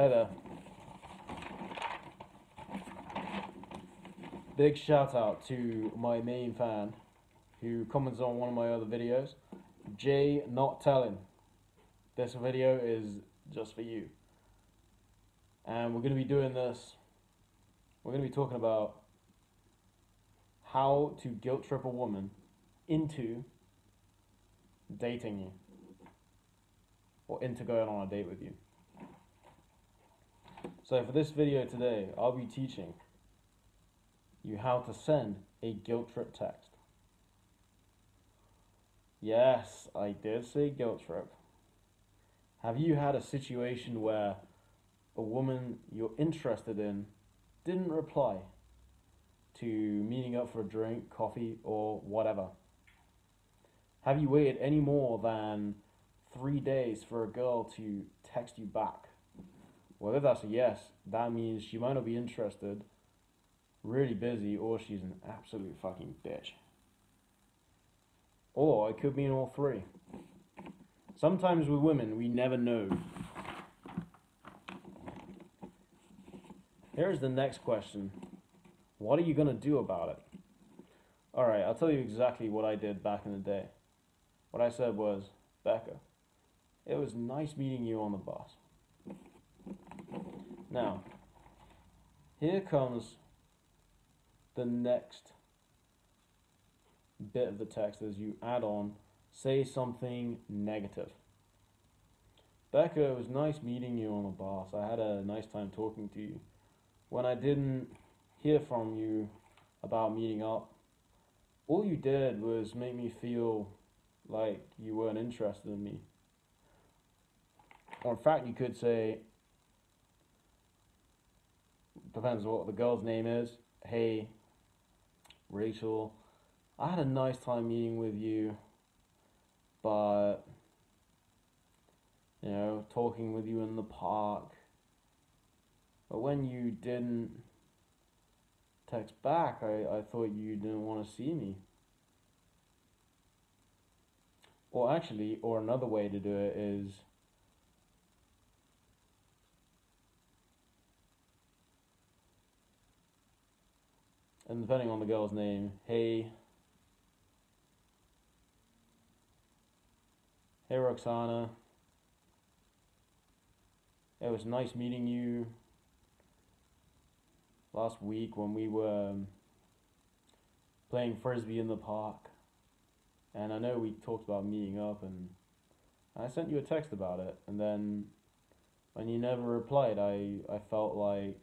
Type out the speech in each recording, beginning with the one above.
Hey there. Big shout out to my main fan who comments on one of my other videos, Jay Not Telling. This video is just for you. And we're going to be doing this, we're going to be talking about how to guilt trip a woman into dating you or into going on a date with you. So for this video today, I'll be teaching you how to send a guilt trip text. Yes, I did say guilt trip. Have you had a situation where a woman you're interested in didn't reply to meeting up for a drink, coffee, or whatever? Have you waited any more than three days for a girl to text you back? Well, if that's a yes, that means she might not be interested, really busy, or she's an absolute fucking bitch. Or it could mean all three. Sometimes with women, we never know. Here's the next question What are you going to do about it? Alright, I'll tell you exactly what I did back in the day. What I said was, Becca, it was nice meeting you on the bus. Now, here comes the next bit of the text as you add on, say something negative. Becca, it was nice meeting you on the bus. I had a nice time talking to you. When I didn't hear from you about meeting up, all you did was make me feel like you weren't interested in me. Or in fact, you could say, depends what the girl's name is. Hey, Rachel, I had a nice time meeting with you, but you know, talking with you in the park. But when you didn't text back, I, I thought you didn't want to see me. Or actually, or another way to do it is and depending on the girl's name, hey, hey Roxana, it was nice meeting you last week when we were um, playing frisbee in the park, and I know we talked about meeting up, and I sent you a text about it, and then when you never replied, I I felt like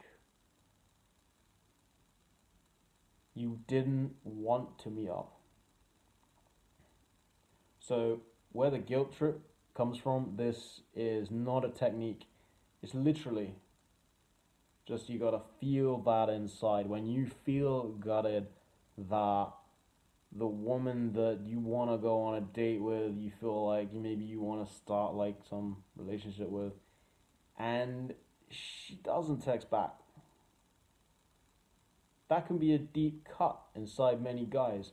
you didn't want to meet up. So, where the guilt trip comes from, this is not a technique. It's literally just you gotta feel that inside. When you feel gutted that the woman that you want to go on a date with, you feel like maybe you want to start like some relationship with, and she doesn't text back that can be a deep cut inside many guys.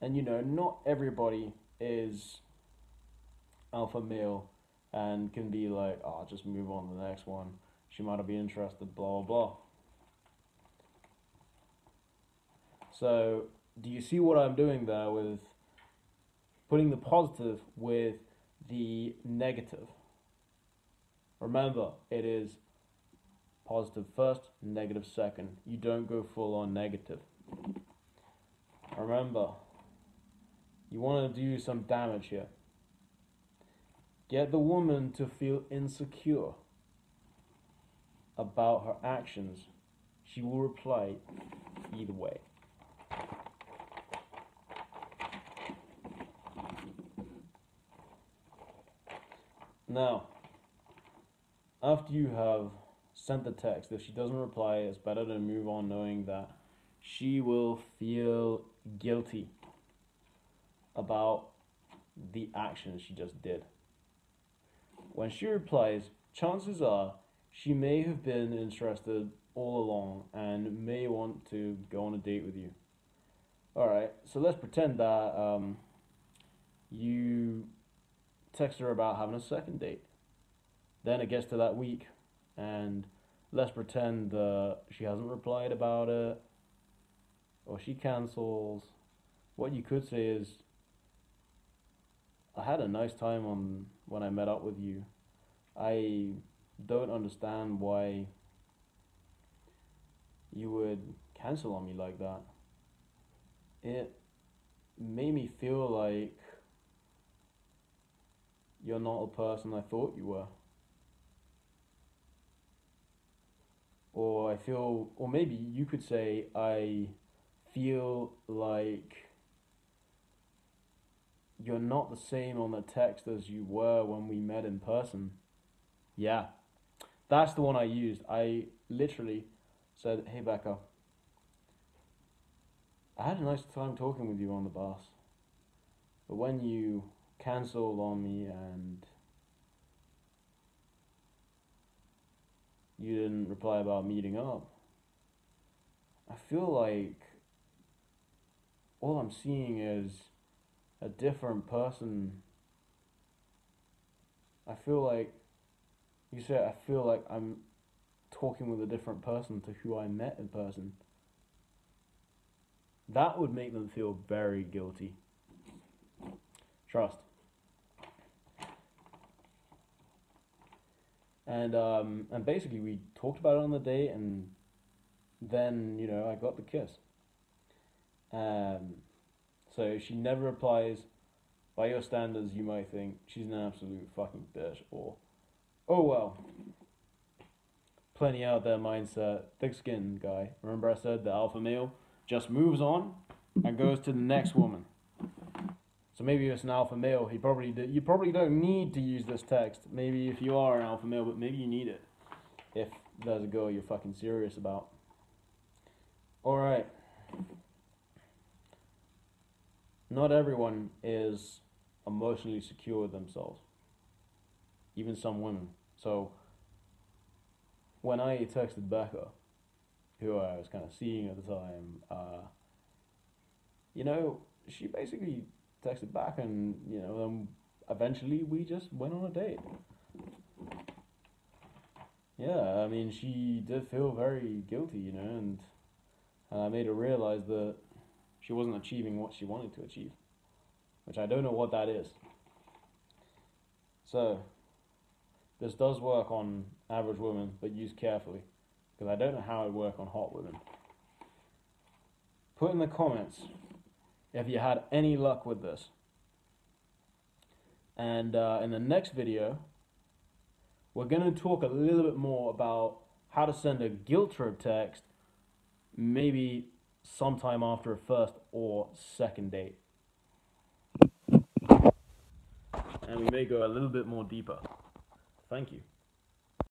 And you know, not everybody is alpha male and can be like, oh, just move on to the next one. She might be interested, blah, blah, blah. So, do you see what I'm doing there with putting the positive with the negative? Remember, it is positive first, negative second. You don't go full on negative. Remember, you want to do some damage here. Get the woman to feel insecure about her actions. She will reply either way. Now, after you have sent the text. If she doesn't reply, it's better to move on knowing that she will feel guilty about the action she just did. When she replies, chances are she may have been interested all along and may want to go on a date with you. Alright, so let's pretend that um, you text her about having a second date. Then it gets to that week and let's pretend that she hasn't replied about it or she cancels. What you could say is, I had a nice time on when I met up with you. I don't understand why you would cancel on me like that. It made me feel like you're not the person I thought you were. Or I feel, or maybe you could say, I feel like you're not the same on the text as you were when we met in person. Yeah, that's the one I used. I literally said, Hey, Becca, I had a nice time talking with you on the bus. But when you cancelled on me and you didn't reply about meeting up, I feel like all I'm seeing is a different person. I feel like you said I feel like I'm talking with a different person to who I met in person. That would make them feel very guilty. Trust. And um, and basically we talked about it on the date, and then you know I got the kiss. Um, so she never replies. By your standards, you might think she's an absolute fucking bitch, or oh well. Plenty out there mindset, thick skin guy. Remember I said the alpha male just moves on and goes to the next woman. So maybe it's an alpha male. He probably you probably don't need to use this text. Maybe if you are an alpha male, but maybe you need it if there's a girl you're fucking serious about. All right. Not everyone is emotionally secure themselves. Even some women. So when I texted Becca, who I was kind of seeing at the time, uh, you know, she basically texted back, and you know, eventually we just went on a date. Yeah, I mean, she did feel very guilty, you know, and, and I made her realize that she wasn't achieving what she wanted to achieve, which I don't know what that is. So, this does work on average women, but use carefully, because I don't know how it would work on hot women. Put in the comments if you had any luck with this. And uh, in the next video, we're going to talk a little bit more about how to send a guilt trip text, maybe sometime after a first or second date. And we may go a little bit more deeper. Thank you.